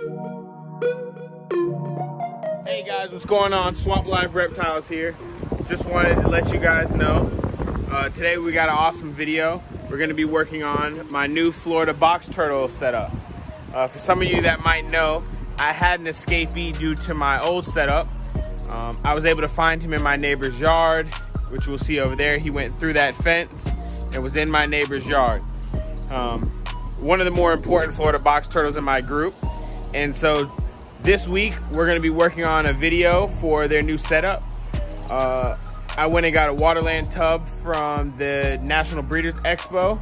Hey guys, what's going on? Swamp Life Reptiles here. Just wanted to let you guys know, uh, today we got an awesome video. We're gonna be working on my new Florida box turtle setup. Uh, for some of you that might know, I had an escapee due to my old setup. Um, I was able to find him in my neighbor's yard, which we'll see over there. He went through that fence and was in my neighbor's yard. Um, one of the more important Florida box turtles in my group. And so this week, we're gonna be working on a video for their new setup. Uh, I went and got a Waterland tub from the National Breeders Expo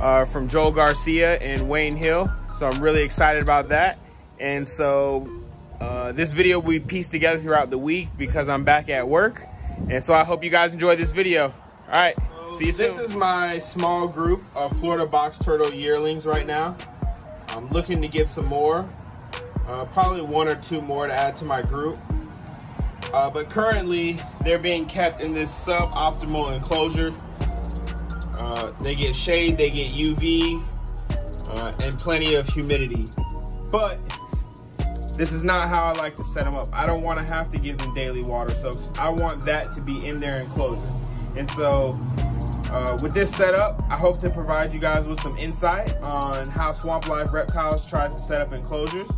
uh, from Joel Garcia and Wayne Hill. So I'm really excited about that. And so uh, this video will be pieced together throughout the week because I'm back at work. And so I hope you guys enjoy this video. All right, see you soon. This is my small group of Florida box turtle yearlings right now. I'm looking to get some more. Uh, probably one or two more to add to my group. Uh, but currently, they're being kept in this suboptimal enclosure. Uh, they get shade, they get UV, uh, and plenty of humidity. But this is not how I like to set them up. I don't want to have to give them daily water soaks. I want that to be in their enclosure. And so uh, with this setup, I hope to provide you guys with some insight on how Swamp Life Reptiles tries to set up enclosures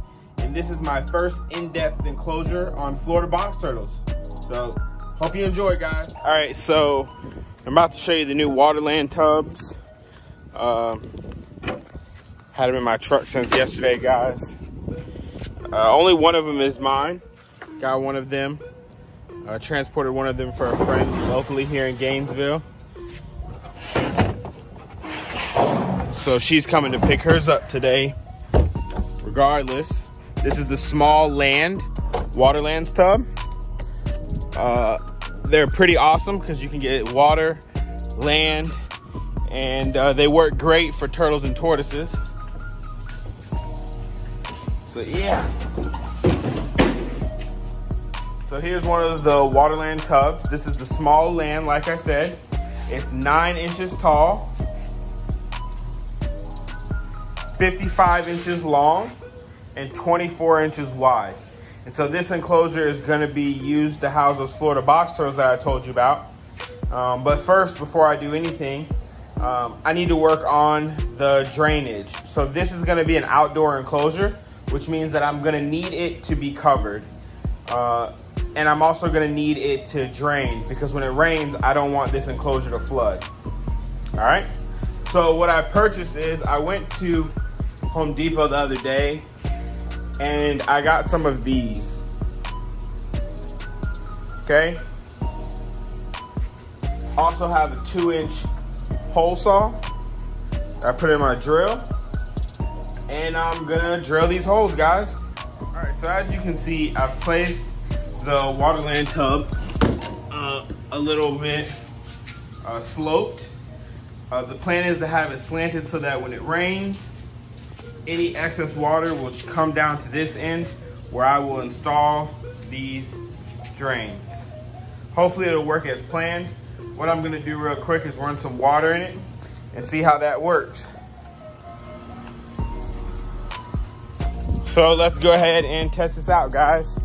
this is my first in-depth enclosure on Florida box turtles. So, hope you enjoy, guys. All right, so I'm about to show you the new Waterland tubs. Uh, had them in my truck since yesterday, guys. Uh, only one of them is mine. Got one of them. Uh, transported one of them for a friend locally here in Gainesville. So she's coming to pick hers up today, regardless. This is the small land Waterlands tub. Uh, they're pretty awesome because you can get water, land, and uh, they work great for turtles and tortoises. So yeah. So here's one of the Waterland tubs. This is the small land, like I said. It's nine inches tall, 55 inches long, and 24 inches wide. And so this enclosure is gonna be used to house those Florida box turtles that I told you about. Um, but first, before I do anything, um, I need to work on the drainage. So this is gonna be an outdoor enclosure, which means that I'm gonna need it to be covered. Uh, and I'm also gonna need it to drain because when it rains, I don't want this enclosure to flood. All right? So what I purchased is I went to Home Depot the other day and I got some of these. Okay. Also have a two inch hole saw. I put in my drill. And I'm gonna drill these holes, guys. All right, so as you can see, I've placed the Waterland tub uh, a little bit uh, sloped. Uh, the plan is to have it slanted so that when it rains, any excess water will come down to this end where I will install these drains. Hopefully it'll work as planned. What I'm gonna do real quick is run some water in it and see how that works. So let's go ahead and test this out, guys.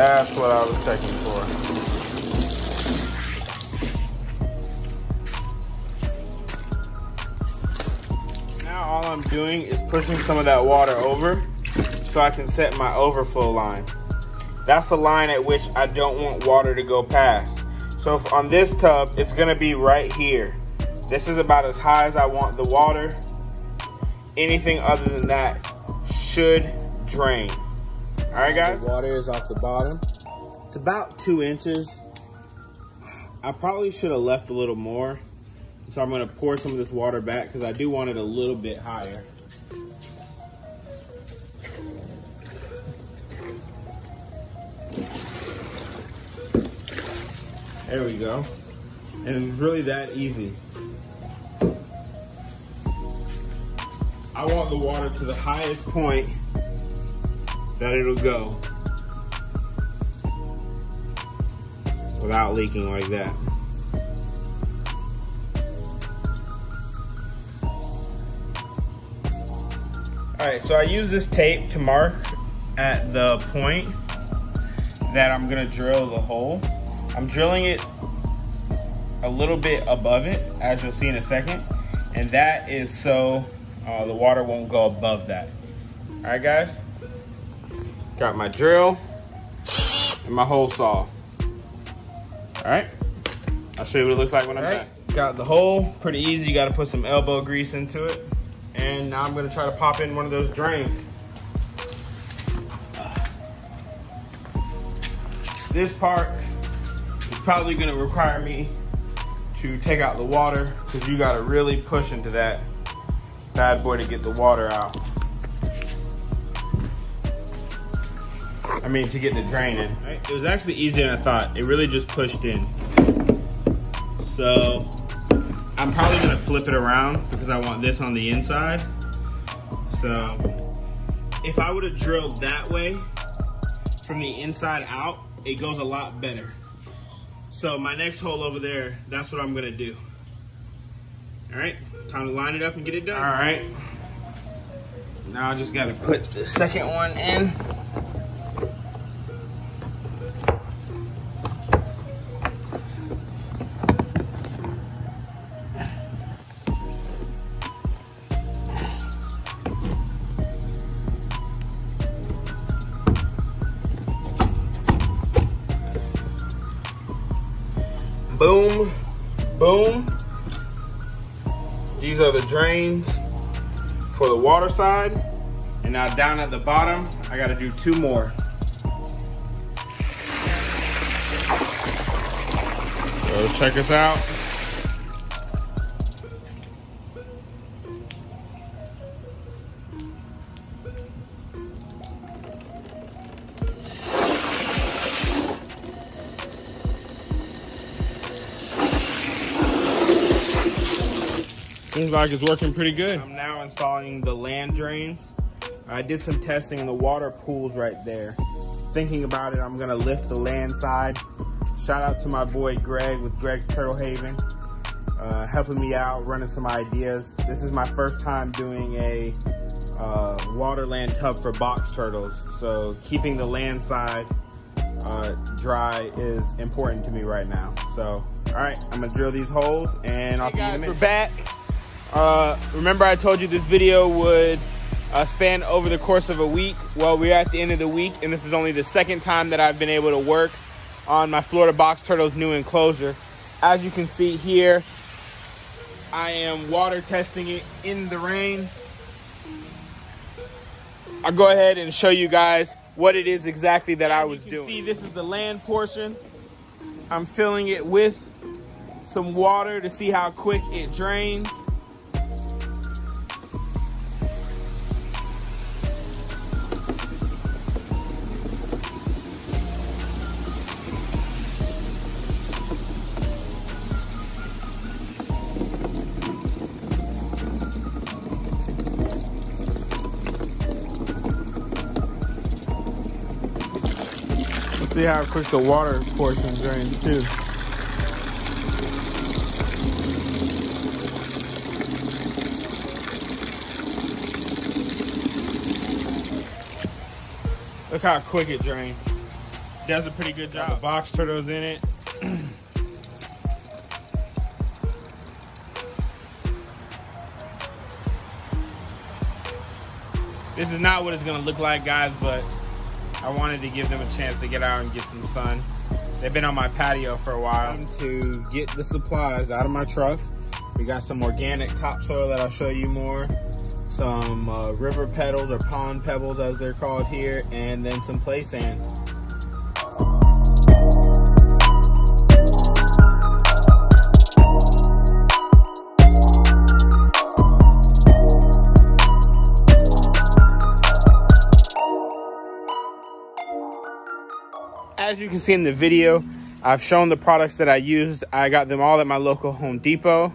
That's what I was checking for. Now all I'm doing is pushing some of that water over so I can set my overflow line. That's the line at which I don't want water to go past. So on this tub, it's gonna be right here. This is about as high as I want the water. Anything other than that should drain. All right, guys? The water is off the bottom. It's about two inches. I probably should have left a little more. So I'm gonna pour some of this water back because I do want it a little bit higher. There we go. And it was really that easy. I want the water to the highest point that it'll go without leaking like that. All right, so I use this tape to mark at the point that I'm gonna drill the hole. I'm drilling it a little bit above it, as you'll see in a second. And that is so uh, the water won't go above that. All right, guys? Got my drill and my hole saw. All right, I'll show you what it looks like when I'm done. Got the hole, pretty easy. You gotta put some elbow grease into it. And now I'm gonna try to pop in one of those drains. This part is probably gonna require me to take out the water because you gotta really push into that bad boy to get the water out. I mean, to get the drain in. It was actually easier than I thought. It really just pushed in. So, I'm probably gonna flip it around because I want this on the inside. So, if I would have drilled that way from the inside out, it goes a lot better. So my next hole over there, that's what I'm gonna do. All right, time to line it up and get it done. All right, now I just gotta put the second one in. Drains for the water side. And now down at the bottom, I gotta do two more. So check us out. Seems like it's working pretty good. I'm now installing the land drains. I did some testing and the water pools right there. Thinking about it, I'm gonna lift the land side. Shout out to my boy Greg with Greg's Turtle Haven, uh, helping me out, running some ideas. This is my first time doing a uh, waterland tub for box turtles. So keeping the land side uh, dry is important to me right now. So, all right, I'm gonna drill these holes and I'll hey see guys, you in a minute. We're back. Uh, remember I told you this video would uh, span over the course of a week. Well, we're at the end of the week, and this is only the second time that I've been able to work on my Florida Box Turtles new enclosure. As you can see here, I am water testing it in the rain. I'll go ahead and show you guys what it is exactly that I was doing. See, this is the land portion. I'm filling it with some water to see how quick it drains. See how quick the water portion drains too. Look how quick it drains. Does a pretty good job. box turtles in it. this is not what it's gonna look like, guys, but I wanted to give them a chance to get out and get some sun. They've been on my patio for a while. To get the supplies out of my truck, we got some organic topsoil that I'll show you more, some uh, river petals or pond pebbles as they're called here, and then some play sand. As you can see in the video, I've shown the products that I used. I got them all at my local Home Depot.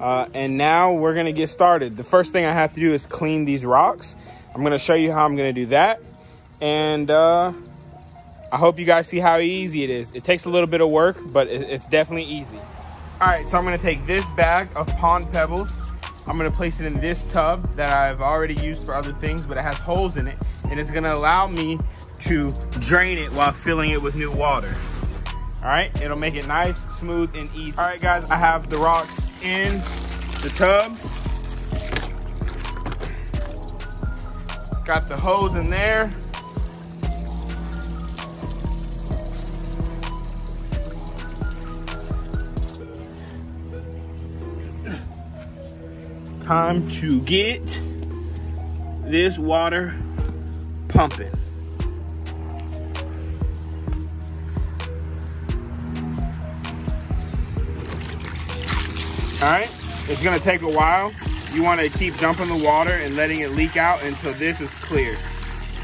Uh, and now we're gonna get started. The first thing I have to do is clean these rocks. I'm gonna show you how I'm gonna do that. And uh, I hope you guys see how easy it is. It takes a little bit of work, but it's definitely easy. All right, so I'm gonna take this bag of pond pebbles. I'm gonna place it in this tub that I've already used for other things, but it has holes in it. And it's gonna allow me to drain it while filling it with new water. All right, it'll make it nice, smooth, and easy. All right, guys, I have the rocks in the tub. Got the hose in there. Time to get this water pumping. All right, it's gonna take a while. You wanna keep dumping the water and letting it leak out until this is clear.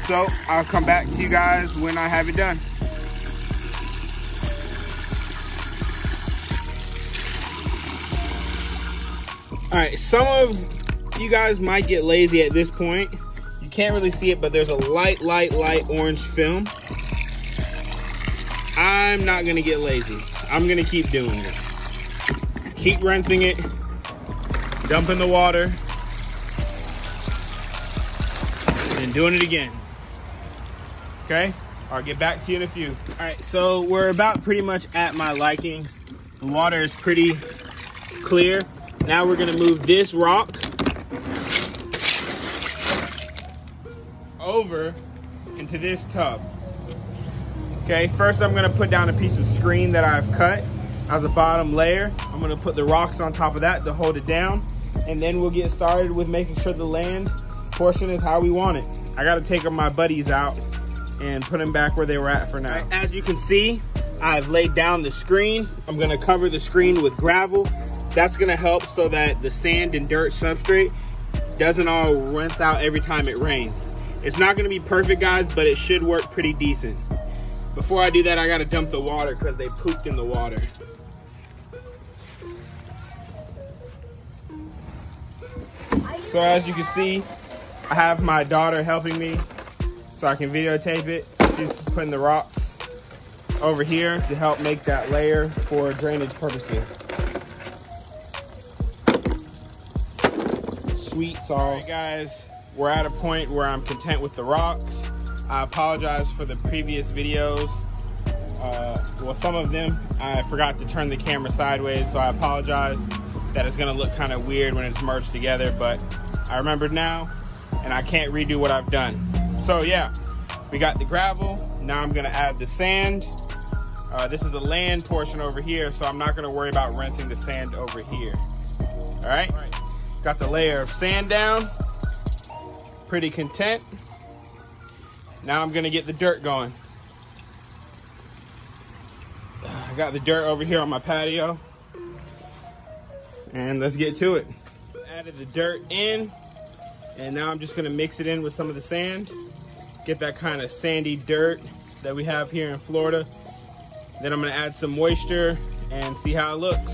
So I'll come back to you guys when I have it done. All right, some of you guys might get lazy at this point. You can't really see it, but there's a light, light, light orange film. I'm not gonna get lazy. I'm gonna keep doing it keep rinsing it, dumping the water, and doing it again. Okay, I'll get back to you in a few. All right, so we're about pretty much at my liking. The water is pretty clear. Now we're gonna move this rock over into this tub. Okay, first I'm gonna put down a piece of screen that I've cut as a bottom layer. I'm gonna put the rocks on top of that to hold it down. And then we'll get started with making sure the land portion is how we want it. I gotta take my buddies out and put them back where they were at for now. As you can see, I've laid down the screen. I'm gonna cover the screen with gravel. That's gonna help so that the sand and dirt substrate doesn't all rinse out every time it rains. It's not gonna be perfect, guys, but it should work pretty decent. Before I do that, I gotta dump the water because they pooped in the water. So as you can see, I have my daughter helping me so I can videotape it. She's putting the rocks over here to help make that layer for drainage purposes. Sweet sauce. All right, guys, we're at a point where I'm content with the rocks. I apologize for the previous videos. Uh, well, some of them, I forgot to turn the camera sideways, so I apologize that it's gonna look kind of weird when it's merged together, but I remembered now, and I can't redo what I've done. So yeah, we got the gravel. Now I'm gonna add the sand. Uh, this is a land portion over here, so I'm not gonna worry about rinsing the sand over here. All right, got the layer of sand down. Pretty content. Now I'm gonna get the dirt going. I got the dirt over here on my patio and let's get to it. Added the dirt in, and now I'm just gonna mix it in with some of the sand, get that kind of sandy dirt that we have here in Florida. Then I'm gonna add some moisture and see how it looks.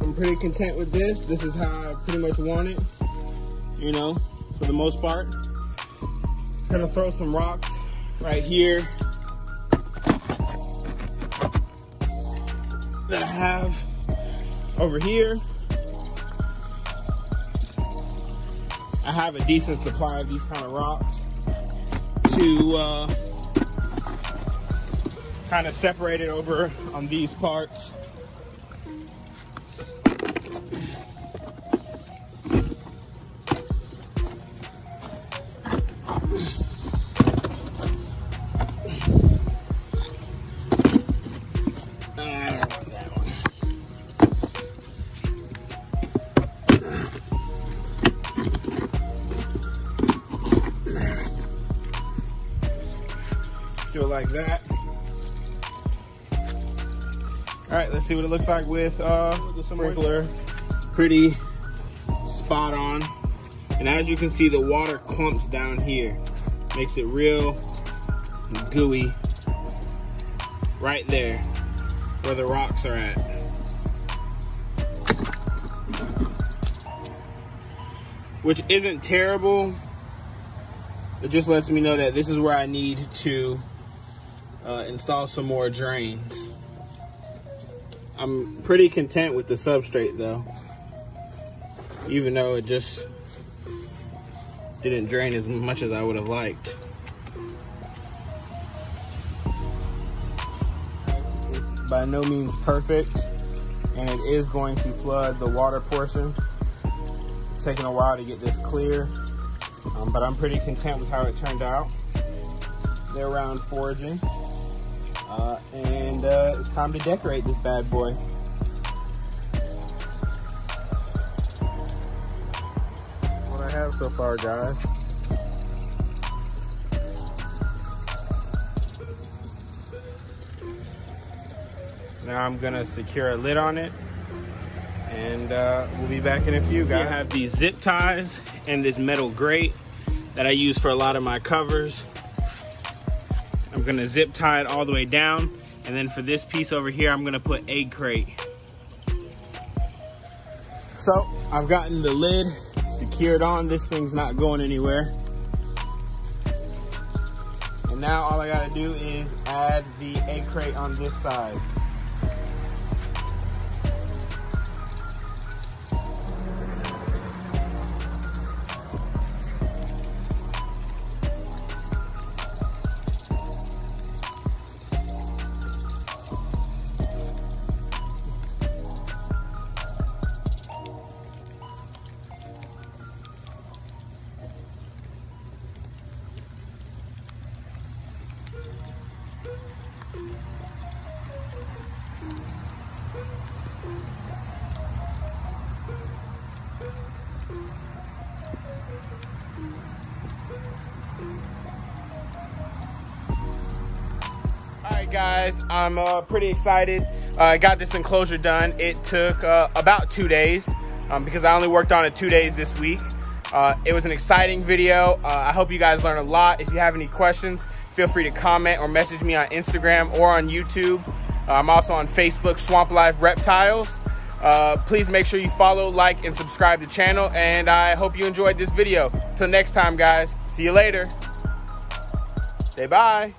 I'm pretty content with this. This is how I pretty much want it, you know, for the most part. Gonna throw some rocks right here that I have over here, I have a decent supply of these kind of rocks to uh, kind of separate it over on these parts. It like that. All right, let's see what it looks like with uh, the sprinkler. Pretty spot on. And as you can see, the water clumps down here. Makes it real gooey right there where the rocks are at. Which isn't terrible. It just lets me know that this is where I need to uh, install some more drains. I'm pretty content with the substrate though. Even though it just didn't drain as much as I would have liked. It's by no means perfect and it is going to flood the water portion. It's taking a while to get this clear, um, but I'm pretty content with how it turned out. They're around foraging. Uh, and uh, it's time to decorate this bad boy. What I have so far, guys. Now I'm gonna secure a lid on it and uh, we'll be back in a few guys. I have these zip ties and this metal grate that I use for a lot of my covers. I'm gonna zip tie it all the way down. And then for this piece over here, I'm gonna put egg crate. So I've gotten the lid secured on. This thing's not going anywhere. And now all I gotta do is add the egg crate on this side. Guys. I'm uh, pretty excited. Uh, I got this enclosure done. It took uh, about two days um, because I only worked on it two days this week. Uh, it was an exciting video. Uh, I hope you guys learned a lot. If you have any questions, feel free to comment or message me on Instagram or on YouTube. Uh, I'm also on Facebook, Swamp Life Reptiles. please make sure you follow, like, and subscribe to the channel. And I hope you enjoyed this video. Till next time, guys. See you later. Say bye.